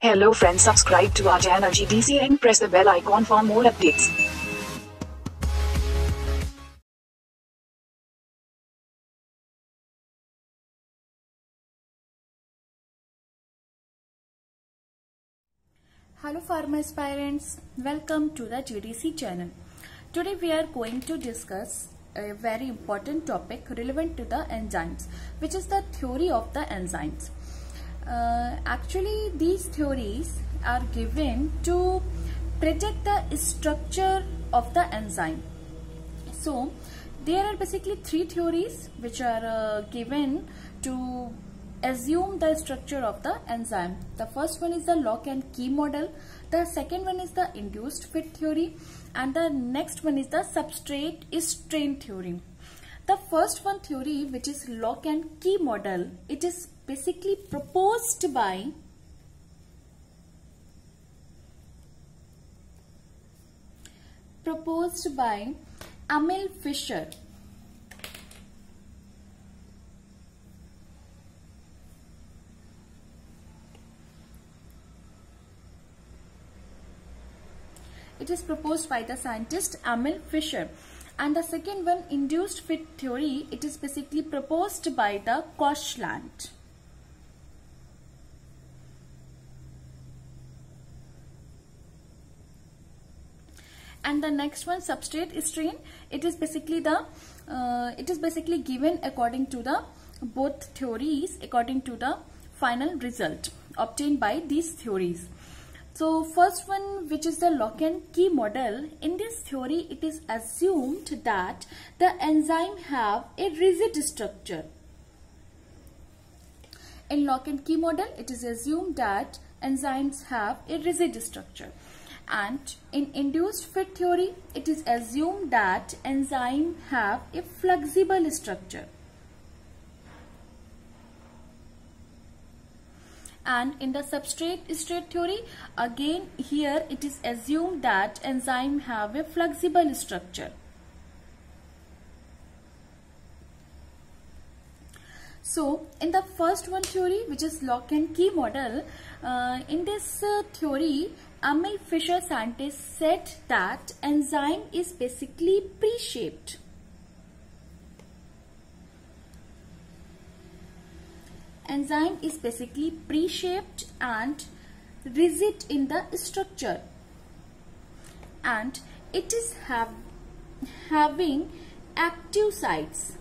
Hello friends subscribe to our channel GDC and press the bell icon for more updates. Hello pharma aspirants, welcome to the GDC channel. Today we are going to discuss a very important topic relevant to the enzymes which is the theory of the enzymes. Uh, actually these theories are given to predict the structure of the enzyme. So there are basically three theories which are uh, given to assume the structure of the enzyme. The first one is the lock and key model. The second one is the induced fit theory and the next one is the substrate strain theory. The first one theory which is lock and key model it is basically proposed by proposed by Emil Fischer It is proposed by the scientist Emil Fischer. And the second one, induced fit theory, it is basically proposed by the Koshland. And the next one, substrate strain, it is basically the, uh, it is basically given according to the both theories, according to the final result obtained by these theories. So first one which is the lock and key model. In this theory it is assumed that the enzyme have a rigid structure. In lock and key model it is assumed that enzymes have a rigid structure. And in induced fit theory it is assumed that enzyme have a flexible structure. and in the substrate strain theory again here it is assumed that enzyme have a flexible structure so in the first one theory which is lock and key model uh, in this uh, theory Emil Fischer scientist said that enzyme is basically pre-shaped enzyme is basically pre-shaped and rigid in the structure and it is have, having active sites.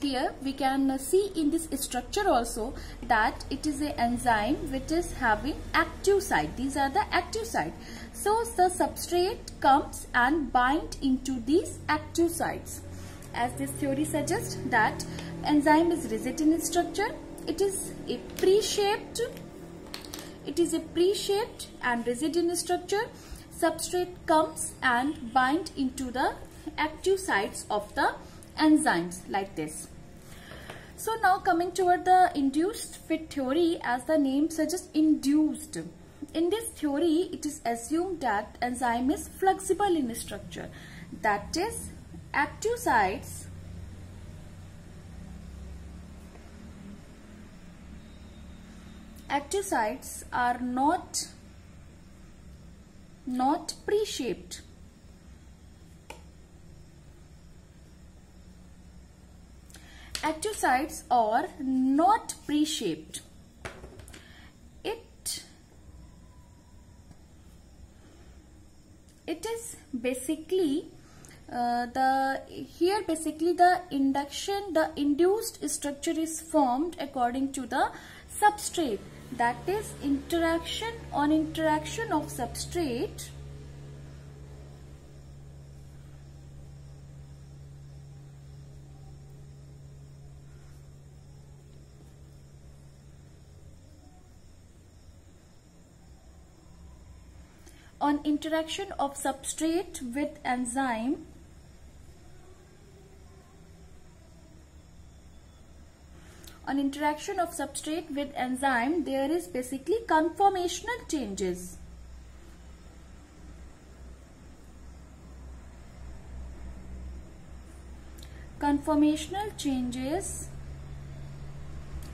Here we can uh, see in this structure also that it is a enzyme which is having active site. These are the active site. So the substrate comes and bind into these active sites as this theory suggests that enzyme is rigid in structure it is a pre-shaped it is a pre-shaped and rigid in structure substrate comes and bind into the active sites of the enzymes like this. So now coming toward the induced fit theory as the name suggests induced. In this theory it is assumed that enzyme is flexible in structure. That is active sites active sites are not not pre-shaped active sites are not pre-shaped. It it is basically uh, the here basically the induction the induced structure is formed according to the substrate. That is interaction on interaction of substrate on interaction of substrate with enzyme. On interaction of substrate with enzyme there is basically conformational changes. Conformational changes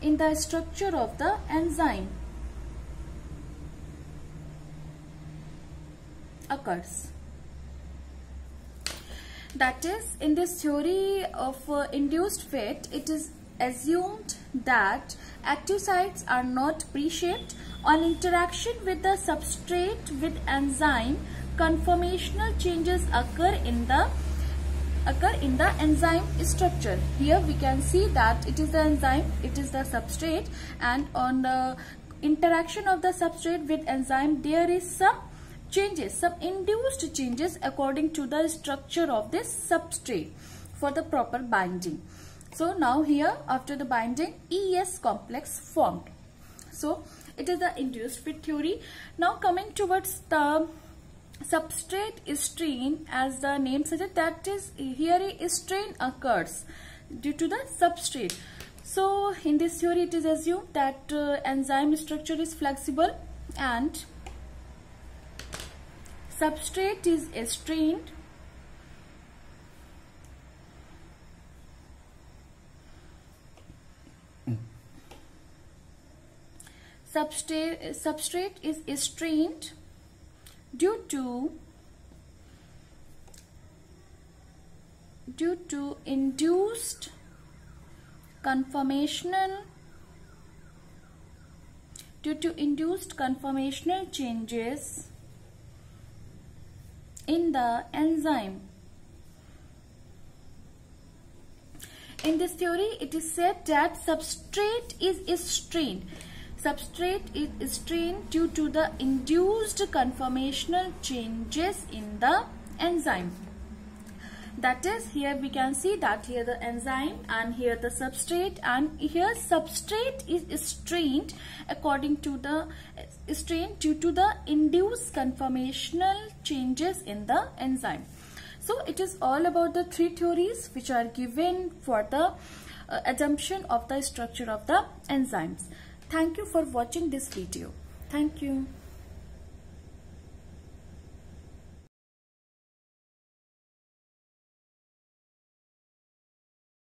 in the structure of the enzyme occurs that is in this theory of uh, induced fit it is assumed that active sites are not pre-shaped on interaction with the substrate with enzyme. Conformational changes occur in the occur in the enzyme structure. Here we can see that it is the enzyme it is the substrate and on the interaction of the substrate with enzyme there is some changes some induced changes according to the structure of this substrate for the proper binding. So now here after the binding ES complex formed. So it is the induced fit theory. Now coming towards the substrate strain as the name suggests that is here a strain occurs due to the substrate. So in this theory it is assumed that uh, enzyme structure is flexible and substrate is strained substrate substrate is strained due to due to induced conformational due to induced conformational changes in the enzyme. In this theory, it is said that substrate is strained substrate is strained due to the induced conformational changes in the enzyme that is here we can see that here the enzyme and here the substrate and here substrate is strained according to the strained due to the induced conformational changes in the enzyme so it is all about the three theories which are given for the uh, assumption of the structure of the enzymes Thank you for watching this video. Thank you.